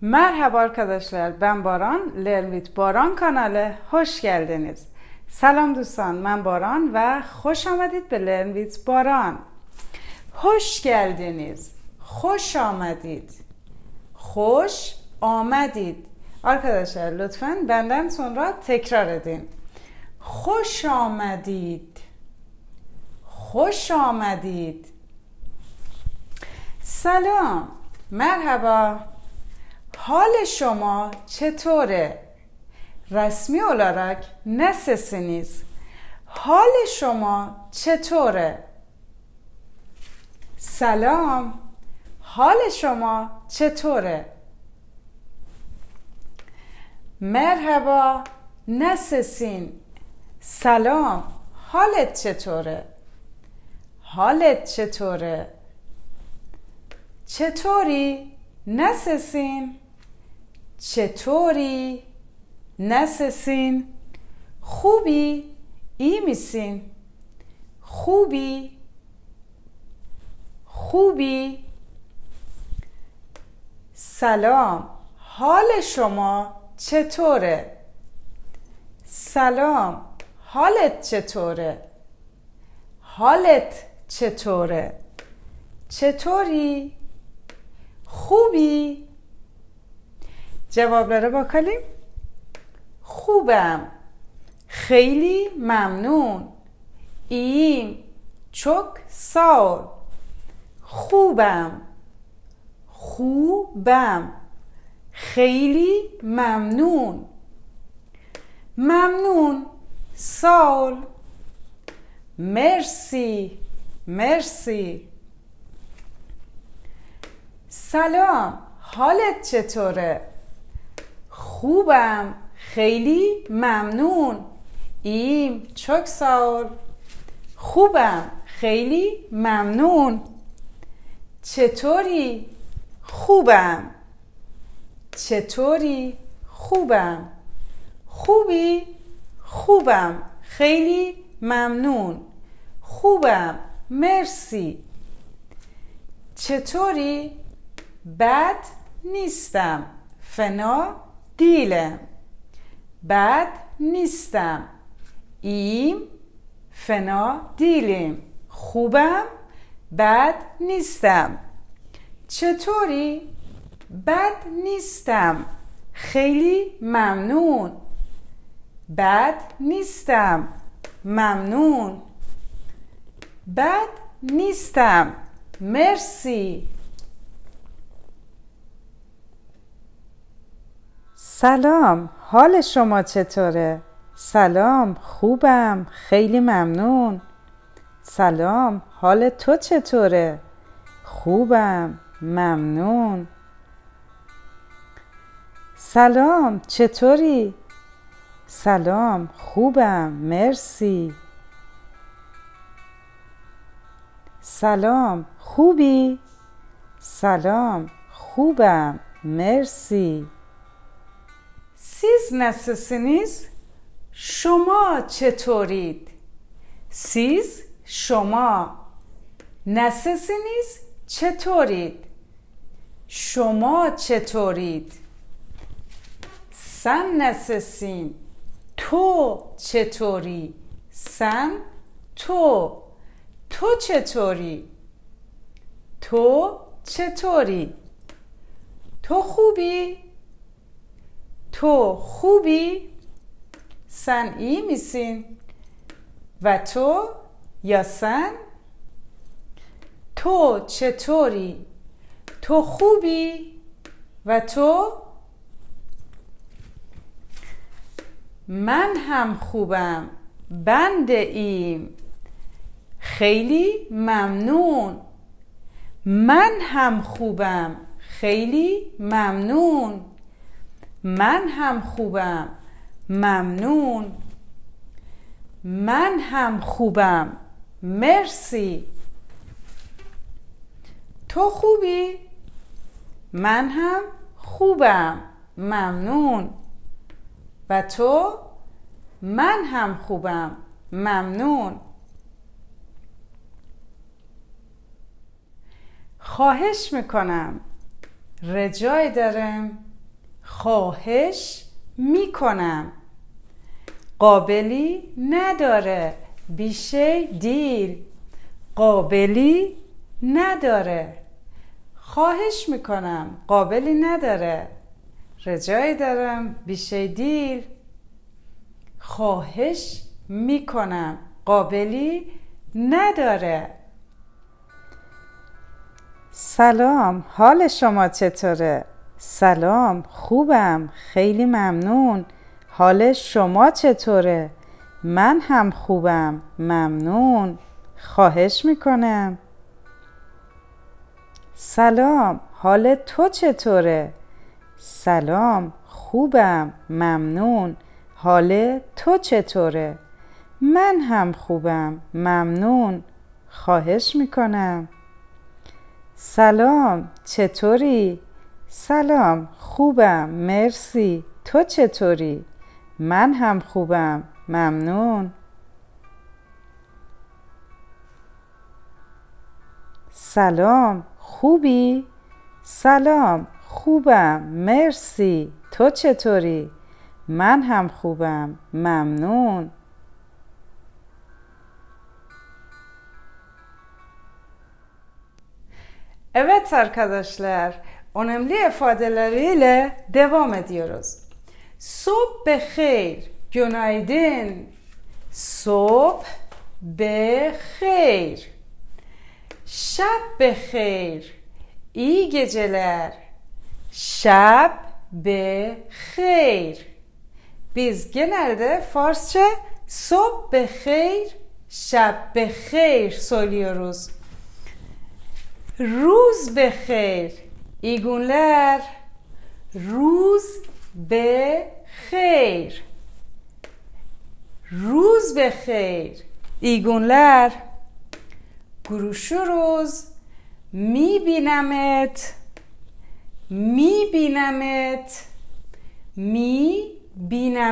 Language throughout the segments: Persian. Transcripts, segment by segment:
Merhaba arkadaşlar ben Baran Learn Baran kanalı hoş geldiniz. Salam دوستان من باران و خوش آمدید به Learn with باران خوش geldiniz خوش آمدید خوش آمدید Arkadaşlar lütfen benden sonra tekrar edin. Hoş آمدید خوش آمدید سلام مرحبا حال شما چطوره؟ رسمی olarak nasılsınız? حال شما چطوره؟ سلام حال شما چطوره؟ مرحبا nasılsın؟ سلام حالت چطوره؟ حالت چطوره؟ چطوری؟ nasılsın؟ چطوری؟ nasılsın؟ خوبی؟ iyi misin؟ خوبی؟ خوبی؟ سلام حال شما چطوره؟ سلام حالت چطوره؟ حالت چطوره؟ چطوری؟ خوبی؟ جوابları bakalım. خوبم. خیلی ممنون. اییم. çok sağ خوبم. خوبم. خیلی ممنون. ممنون. سال. مرسی. مرسی. سلام. حالت چطوره؟ خوبم. خیلی ممنون. ایم چک سال. خوبم. خیلی ممنون. چطوری؟ خوبم. چطوری؟ خوبم. خوبی؟ خوبم. خیلی ممنون. خوبم. مرسی. چطوری؟ بد نیستم. فنا دیلم بد نیستم. ایم فنا دیلیم خوبم؟ بد نیستم. چطوری؟ بد نیستم. خیلی ممنون. بد نیستم. ممنون. بد نیستم. مرسی. سلام حال شما چطوره؟ سلام خوبم خیلی ممنون سلام حال تو چطوره؟ خوبم ممنون سلام چطوری؟ سلام خوبم مرسی سلام خوبی؟ سلام خوبم مرسی Siz nasılsınız? شما چطورید؟ siz شما nasılsınız? چطورید؟ شما چطورید؟ sen nasılsın? تو چطوری؟ sen تو تو چطوری؟ تو چطوری؟ تو خوبی؟ تو خوبی؟ سن ای میسین و تو یا سن تو چطوری؟ تو خوبی؟ و تو؟ من هم خوبم بند ایم خیلی ممنون من هم خوبم خیلی ممنون من هم خوبم. ممنون. من هم خوبم. مرسی. تو خوبی؟ من هم خوبم. ممنون. و تو؟ من هم خوبم. ممنون. خواهش می‌کنم. رجای دارم خواهش می‌کنم. قابلی نداره. بیشه دیل قابلی نداره. خواهش می‌کنم. قابلی نداره. رجایی دارم. بیشه دیل خواهش می‌کنم. قابلی نداره. سلام. حال شما چطوره؟ سلام خوبم خیلی ممنون حال شما چطوره؟ من هم خوبم ممنون خواهش می‌کنم سلام حال تو چطوره؟ سلام خوبم ممنون حال تو چطوره؟ من هم خوبم ممنون خواهش می‌کنم سلام چطوری؟ سلام خوبم مرسی تو چطوری؟ من هم خوبم ممنون سلام خوبی؟ سلام خوبم مرسی تو چطوری؟ من هم خوبم ممنون Evet arkadaşlar, önemli ifadeleriyle devam ediyoruz. Sob bekhair, günaydın. Sob bekhair. Şab bekhair, iyi geceler. شب بخیر. Biz genelde Farsça صبح بخیر، شب بخیر söylüyoruz. روز بخیر iyi günler روز بخیر روز بخیر iyi günler görüşürüz میبینمت. میبینمت. میبینمت.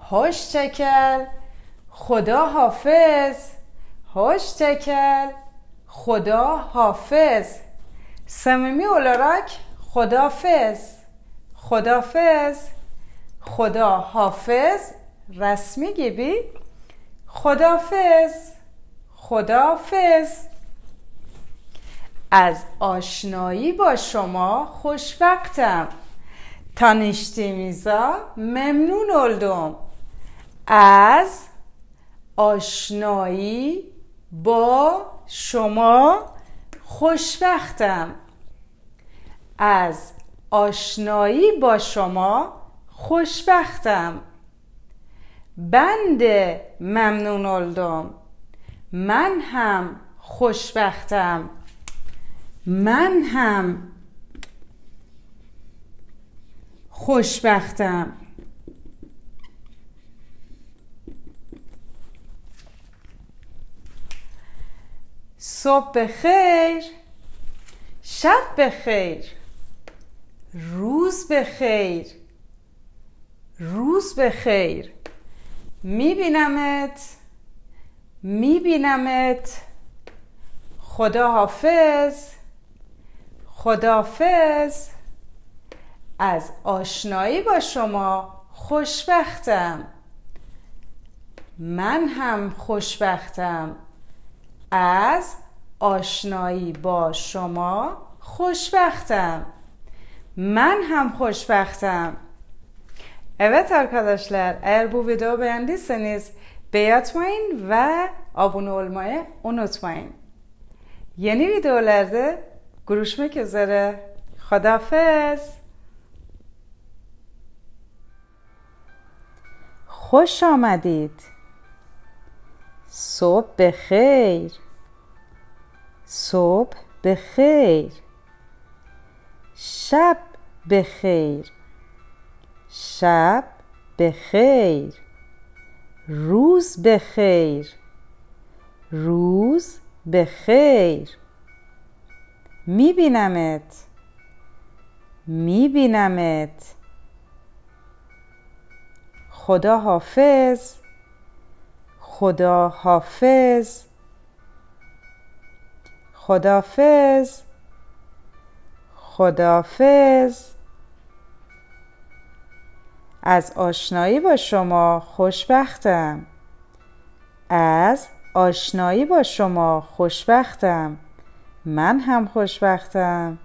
هاش چکل خدا حافظ. هاش تکل خدا حافظ. صمیمی اولاراک خدافز خدافز خدا حافظ. رسمی گیبی. خدافز خدافز از آشنایی با شما خوشبختم میزا ممنون اولدم. از آشنایی با شما خوشبختم. از آشنایی با شما خوشبختم. بند ممنون اولدم من هم خوشبختم. من هم خوشبختم. صبح خیر شب بخیر روز بخیر روز بخیر. میبینمت میبینمت. خدا حافظ خدافز از آشنایی با شما خوشبختم. من هم خوشبختم. از آشنایی با شما خوشبختم من هم خوشبختم Evet arkadaşlar eğer bu videoyu beğendiyseniz beğenmeyin ve abone olmayı unutmayın. Yeni videolarda görüşmek üzere. خدافز خوش آمدید صبح بخیر. صبح بخیر. شب بخیر. شب بخیر. روز بخیر. روز بخیر. میبینمت. میبینمت. خدا حافظ خدا حافظ خدافز خدافز از آشنایی با شما خوشبختم. از آشنایی با شما خوشبختم. من هم خوشبختم.